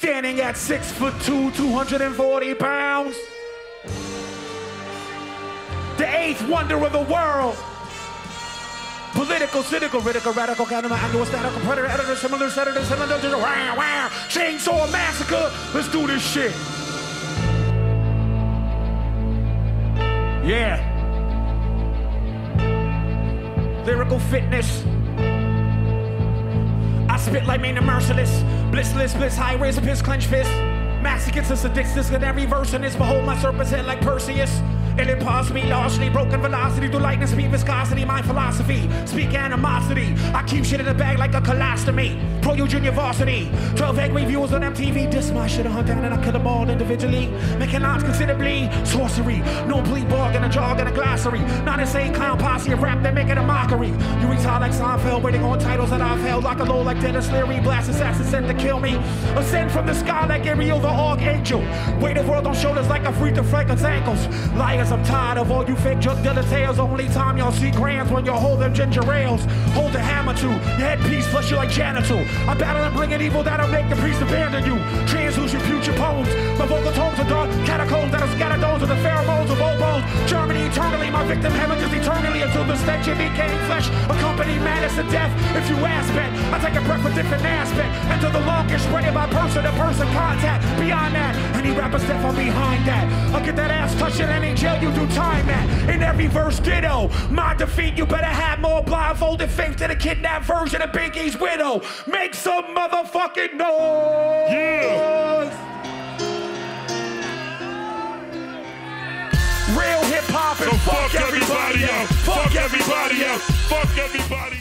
Standing at six foot two, 240 pounds. The eighth wonder of the world. Political, cynical, radical, radical, animal, annual, statical, predator, editor, similar, senator, similar, wow, wow, chainsaw massacre. Let's do this shit. Yeah. Lyrical fitness. Spit like the merciless. Blissless, bliss, high, raise a piss, clench fist. Masochist, sadistic, in every verse in this. Behold my serpent's head like Perseus. It impulse me largely broken velocity through lightning speed viscosity my philosophy. Speak animosity I keep shit in the bag like a colostomy. Pro you junior varsity. 12 angry viewers on MTV diss my shit a hunt down and I kill them all individually. Making odds considerably. Sorcery. No bleed bargain a jog and a glossary. Not insane clown posse of rap that make it a mockery. You retard like Seinfeld waiting on titles that I've held like a low like Denis Leary blast assassin sent to kill me. Ascend from the sky like Ariel the archangel. Weight of world on shoulders like Aretha Franklin's ankles. Liar Cause I'm tired of all you fake drug dealer tales. Only time y'all see grams when you hold them ginger ales. Hold the hammer to your headpiece, flush you like janitor. I battle and bring an evil that'll make the priest abandon you. Transluce your future poems. My vocal tones are dark catacombs that'll scatter those of the pheromones of old bones. Germany eternally, my victim hemorrhages eternally until the it became flesh. Accompany madness and death. If you aspect, I take a breath with different aspect. Enter the longest spreading by person to person contact. Beyond that, any rapper step on behind that. I'll get that ass touching any jail you do time at. In every verse, ditto. My defeat, you better have more blindfolded faith than a kidnapped version of Biggie's widow. Make some motherfucking noise. Yeah. Real hip hop and So fuck, everybody, else. else. Fuck everybody else. Fuck everybody